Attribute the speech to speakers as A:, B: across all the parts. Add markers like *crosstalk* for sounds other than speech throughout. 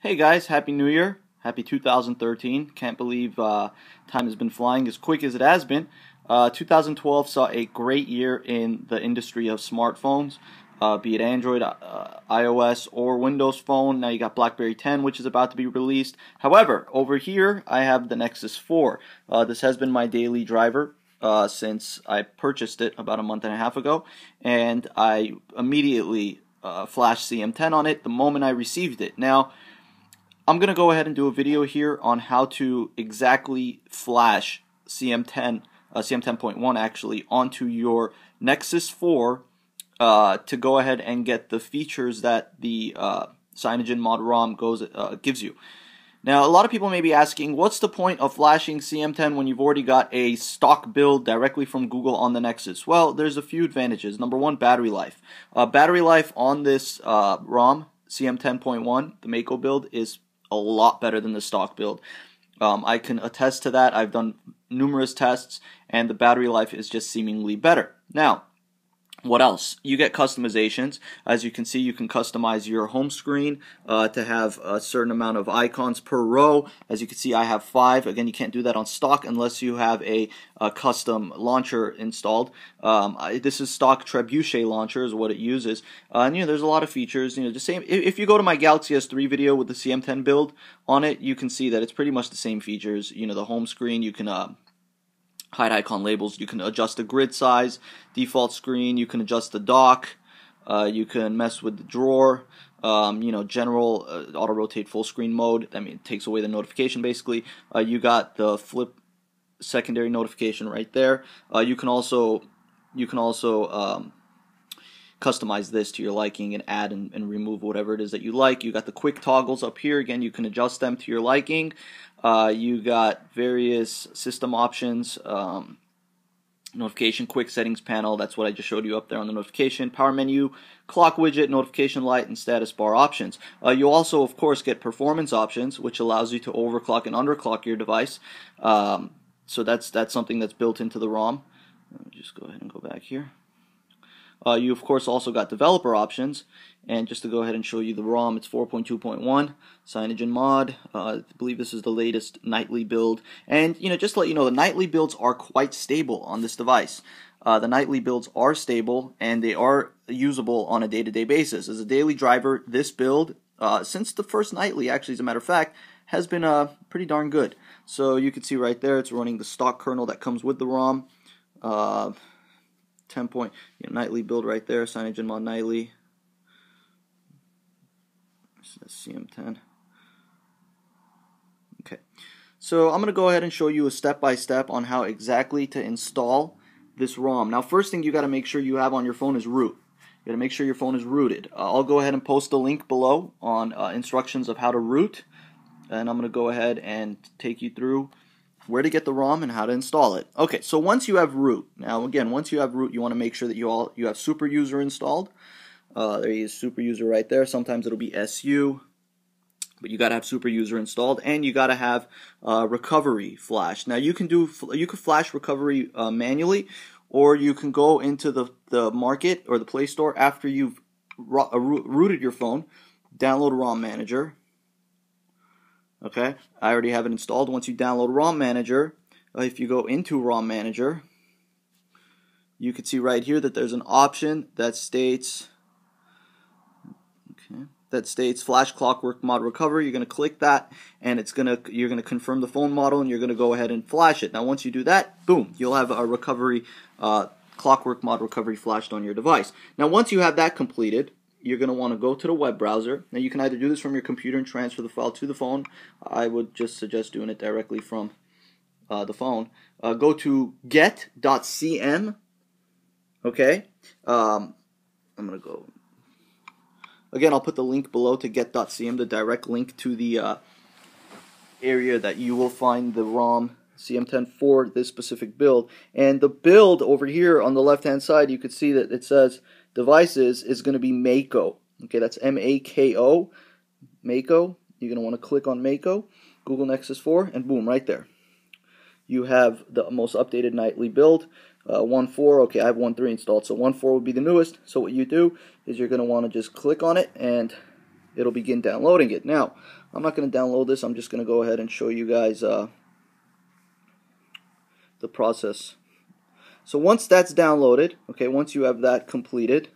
A: Hey guys, Happy New Year. Happy 2013. Can't believe uh, time has been flying as quick as it has been. Uh, 2012 saw a great year in the industry of smartphones, uh, be it Android, uh, iOS, or Windows Phone. Now you got BlackBerry 10, which is about to be released. However, over here I have the Nexus 4. Uh, this has been my daily driver uh, since I purchased it about a month and a half ago, and I immediately flashed CM10 on it the moment I received it. Now, I'm going to go ahead and do a video here on how to exactly flash CM10, uh, CM10.1 actually, onto your Nexus 4 uh, to go ahead and get the features that the uh, Cyanogen Mod ROM goes, uh, gives you. Now, a lot of people may be asking, what's the point of flashing CM10 when you've already got a stock build directly from Google on the Nexus? Well, there's a few advantages. Number one, battery life. Uh, battery life on this uh, ROM, CM10.1, the Mako build, is a lot better than the stock build. Um, I can attest to that. I've done numerous tests, and the battery life is just seemingly better. Now, what else? You get customizations. As you can see, you can customize your home screen uh, to have a certain amount of icons per row. As you can see, I have five. Again, you can't do that on stock unless you have a, a custom launcher installed. Um, I, this is stock Trebuchet launcher is what it uses. Uh, and you know, there's a lot of features. You know, the same. If, if you go to my Galaxy S3 video with the CM10 build on it, you can see that it's pretty much the same features. You know, the home screen, you can. Uh, hide icon labels. You can adjust the grid size, default screen. You can adjust the dock. Uh, you can mess with the drawer. Um, you know, general uh, auto rotate full screen mode. I mean, it takes away the notification basically. Uh, you got the flip secondary notification right there. Uh, you can also you can also um, customize this to your liking and add and, and, remove whatever it is that you like. You got the quick toggles up here. Again, you can adjust them to your liking. Uh, you got various system options. Um, notification quick settings panel that's what I just showed you up there on the notification power menu clock widget notification light and status bar options uh, you also of course get performance options which allows you to overclock and underclock your device um, so that's that's something that's built into the ROM let me just go ahead and go back here uh, you of course also got developer options. And just to go ahead and show you the ROM it's 4.2.1 Cyanogen mod. Uh, I believe this is the latest nightly build. And you know just to let you know the nightly builds are quite stable on this device. Uh, the nightly builds are stable and they are usable on a day-to-day -day basis. As a daily driver this build uh, since the first nightly actually as a matter of fact has been uh, pretty darn good. So you can see right there it's running the stock kernel that comes with the ROM. Uh, 10 point you know, nightly build right there, Cyanogen mod nightly. CM10. Okay, so I'm going to go ahead and show you a step-by-step -step on how exactly to install this ROM. Now, first thing you got to make sure you have on your phone is root. You got to make sure your phone is rooted. Uh, I'll go ahead and post a link below on uh, instructions of how to root, and I'm going to go ahead and take you through where to get the ROM and how to install it. Okay, so once you have root, now again, once you have root, you want to make sure that you all you have super user installed. Uh, there is super user right there. Sometimes it'll be SU, but you got to have super user installed, and you got to have uh, recovery flash. Now you can do you can flash recovery uh, manually, or you can go into the the market or the Play Store after you've uh, rooted your phone, download ROM Manager, Okay, I already have it installed. Once you download ROM Manager, uh, if you go into ROM Manager, you can see right here that there's an option that states okay, that states Flash Clockwork Mod Recovery. You're going to click that, and it's gonna you're going to confirm the phone model, and you're going to go ahead and flash it. Now, once you do that, boom, you'll have a recovery uh, Clockwork Mod Recovery flashed on your device. Now, once you have that completed, you're going to want to go to the web browser. Now you can either do this from your computer and transfer the file to the phone. I would just suggest doing it directly from uh, the phone. Uh, go to get.cm. Okay. Um, I'm going to go. Again, I'll put the link below to get.cm, the direct link to the uh, area that you will find the ROM CM10 for this specific build. And the build over here on the left hand side, you can see that it says devices is going to be Mako. Okay, that's M A K O. Mako. You're going to want to click on Mako, Google Nexus 4, and boom, right there. You have the most updated nightly build. Uh, 1.4, okay, I have 1.3 installed, so 1.4 would be the newest. So what you do is you're going to want to just click on it, and it'll begin downloading it. Now, I'm not going to download this. I'm just going to go ahead and show you guys uh, the process. So once that's downloaded, okay, once you have that completed,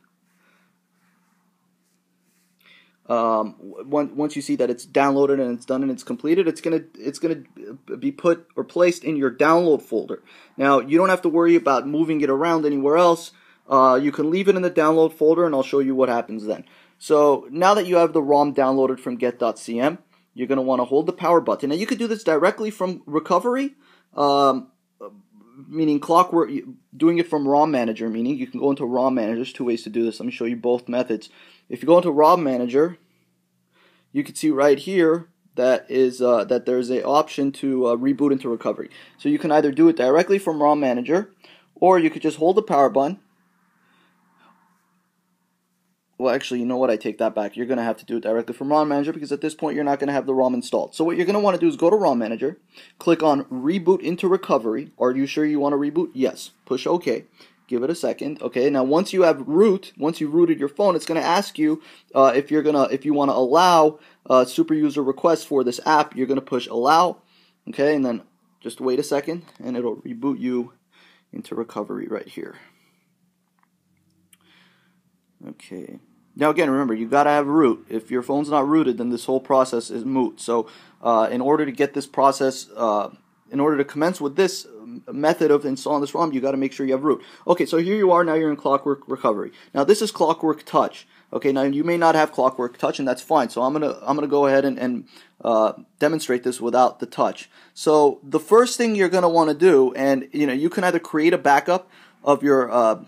A: um, once you see that it's downloaded and it's done and it's completed, it's gonna it's gonna be put or placed in your download folder. Now you don't have to worry about moving it around anywhere else. Uh, you can leave it in the download folder, and I'll show you what happens then. So now that you have the ROM downloaded from get.cm, you're gonna want to hold the power button. Now you could do this directly from recovery. Um, meaning clockwork doing it from ROM manager meaning you can go into ROM manager there's two ways to do this. Let me show you both methods. If you go into ROM manager you can see right here that is uh, that there's a option to uh, reboot into recovery. So you can either do it directly from ROM manager or you could just hold the power button well, actually, you know what? I take that back. You're going to have to do it directly from ROM Manager because at this point you're not going to have the ROM installed. So what you're going to want to do is go to ROM Manager, click on Reboot into Recovery. Are you sure you want to reboot? Yes. Push OK. Give it a second. Okay. Now once you have root, once you've rooted your phone, it's going to ask you uh, if you're gonna if you want to allow uh, super user requests for this app. You're going to push Allow. Okay, and then just wait a second, and it'll reboot you into recovery right here. Okay. Now again, remember you got to have root. If your phone's not rooted, then this whole process is moot. So, uh, in order to get this process, uh, in order to commence with this method of installing this ROM, you got to make sure you have root. Okay, so here you are. Now you're in Clockwork Recovery. Now this is Clockwork Touch. Okay, now you may not have Clockwork Touch, and that's fine. So I'm gonna I'm gonna go ahead and, and uh, demonstrate this without the touch. So the first thing you're gonna want to do, and you know, you can either create a backup of your uh,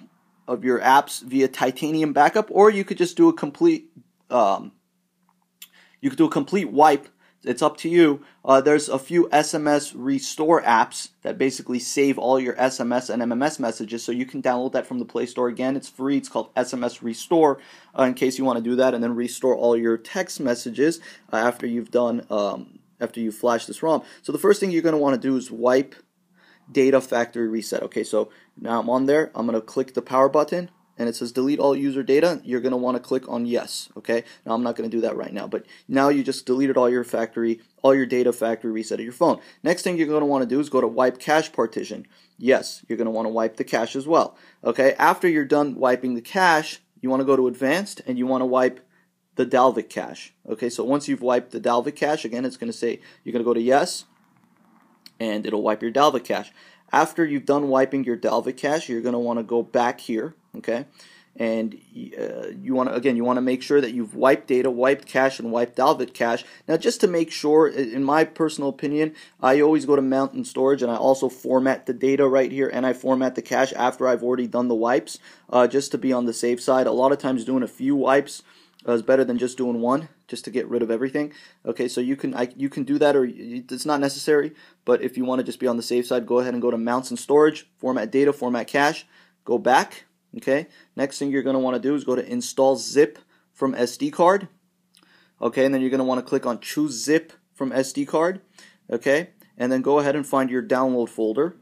A: of your apps via Titanium backup, or you could just do a complete um, you could do a complete wipe. It's up to you. Uh, there's a few SMS restore apps that basically save all your SMS and MMS messages, so you can download that from the Play Store. Again, it's free. It's called SMS Restore. Uh, in case you want to do that, and then restore all your text messages uh, after you've done um, after you flash this ROM. So the first thing you're going to want to do is wipe data factory reset. Okay, so now I'm on there. I'm going to click the power button and it says delete all user data. You're going to want to click on yes. Okay, now I'm not going to do that right now, but now you just deleted all your factory, all your data factory reset of your phone. Next thing you're going to want to do is go to wipe cache partition. Yes, you're going to want to wipe the cache as well. Okay, after you're done wiping the cache, you want to go to advanced and you want to wipe the Dalvik cache. Okay, so once you've wiped the Dalvik cache, again, it's going to say you're going to go to yes and it'll wipe your Dalvik cache. After you've done wiping your Dalvik cache, you're going to want to go back here, okay? And uh, you want to again, you want to make sure that you've wiped data, wiped cache, and wiped Dalvik cache. Now, just to make sure, in my personal opinion, I always go to Mounts and Storage and I also format the data right here, and I format the cache after I've already done the wipes, uh, just to be on the safe side. A lot of times, doing a few wipes uh, is better than just doing one just to get rid of everything. Okay, so you can I, you can do that, or it's not necessary. But if you want to just be on the safe side, go ahead and go to Mounts and Storage, Format Data, Format Cache, go back. Okay, next thing you're going to want to do is go to Install Zip from SD card. Okay, and then you're going to want to click on Choose Zip from SD card. Okay, and then go ahead and find your download folder.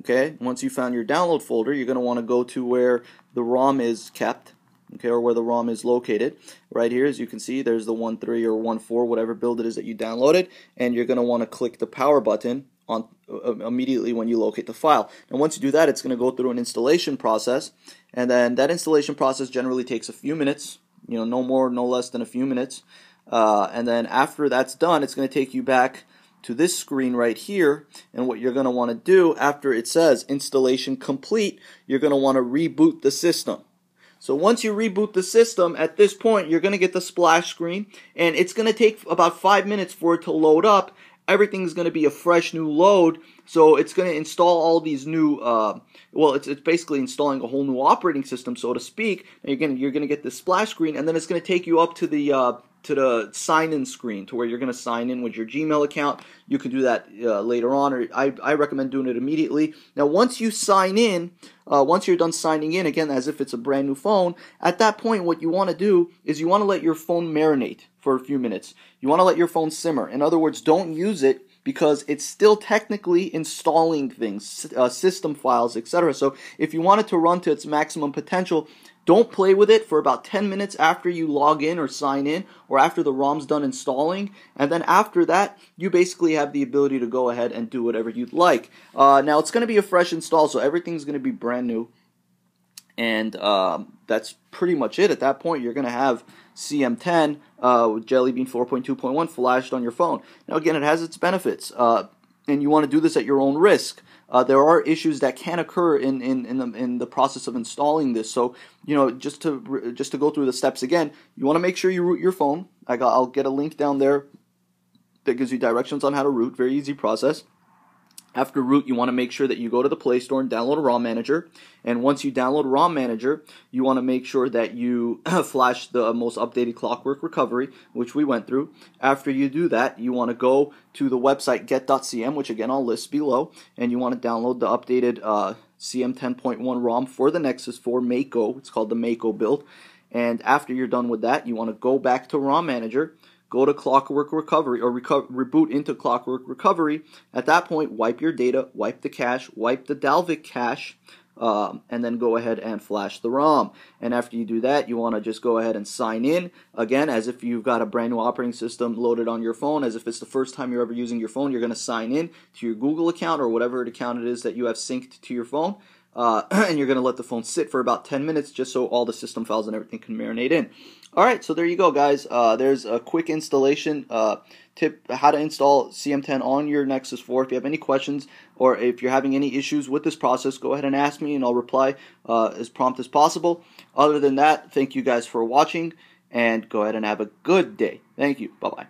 A: Okay, once you found your download folder, you're going to want to go to where the ROM is kept okay, or where the ROM is located. Right here, as you can see, there's the 1.3 or 1.4, whatever build it is that you downloaded, and you're going to want to click the power button on uh, immediately when you locate the file. And once you do that, it's going to go through an installation process, and then that installation process generally takes a few minutes, you know, no more, no less than a few minutes. Uh, and then after that's done, it's going to take you back to this screen right here and what you're going to want to do after it says installation complete you're going to want to reboot the system so once you reboot the system, at this point, you're going to get the splash screen, and it's going to take about five minutes for it to load up. Everything's going to be a fresh new load, so it's going to install all these new. Uh, well, it's it's basically installing a whole new operating system, so to speak. And you're going you're going to get the splash screen, and then it's going to take you up to the uh, to the sign in screen to where you're going to sign in with your Gmail account. You can do that uh, later on, or I, I recommend doing it immediately. Now, once you sign in, uh, once you're done signing in, again, as if it's a brand new phone, at that point, what you want to do is you want to let your phone marinate for a few minutes. You want to let your phone simmer. In other words, don't use it because it's still technically installing things, uh, system files, etc. So if you want it to run to its maximum potential, Don't play with it for about 10 minutes after you log in or sign in or after the ROM's done installing. And then after that, you basically have the ability to go ahead and do whatever you'd like. Uh, now, it's going to be a fresh install, so everything's going to be brand new. And um, that's pretty much it. At that point, you're going to have CM10 uh, with Jelly Bean 4.2.1 flashed on your phone. Now, again, it has its benefits. Uh, and you want to do this at your own risk. Uh, there are issues that can occur in, in, in, the, in the process of installing this. So, you know, just to just to go through the steps again, you want to make sure you root your phone. I got, I'll get a link down there that gives you directions on how to root. Very easy process. After root, you want to make sure that you go to the Play Store and download a ROM Manager. And once you download ROM Manager, you want to make sure that you *clears throat* flash the most updated Clockwork Recovery, which we went through. After you do that, you want to go to the website get.cm, which again I'll list below, and you want to download the updated uh, CM 10.1 ROM for the Nexus 4 Mako. It's called the Mako build. And after you're done with that, you want to go back to ROM Manager go to Clockwork Recovery or reco- reboot into Clockwork Recovery. At that point, wipe your data, wipe the cache, wipe the Dalvik cache, um, and then go ahead and flash the ROM. And after you do that, you want to just go ahead and sign in again as if you've got a brand new operating system loaded on your phone, as if it's the first time you're ever using your phone. You're going to sign in to your Google account or whatever account it is that you have synced to your phone. Uh, *clears throat* and you're going to let the phone sit for about 10 minutes just so all the system files and everything can marinate in. All right, so there you go, guys. Uh, there's a quick installation uh, tip how to install CM10 on your Nexus 4. If you have any questions or if you're having any issues with this process, go ahead and ask me and I'll reply uh, as prompt as possible. Other than that, thank you guys for watching and go ahead and have a good day. Thank you. Bye bye.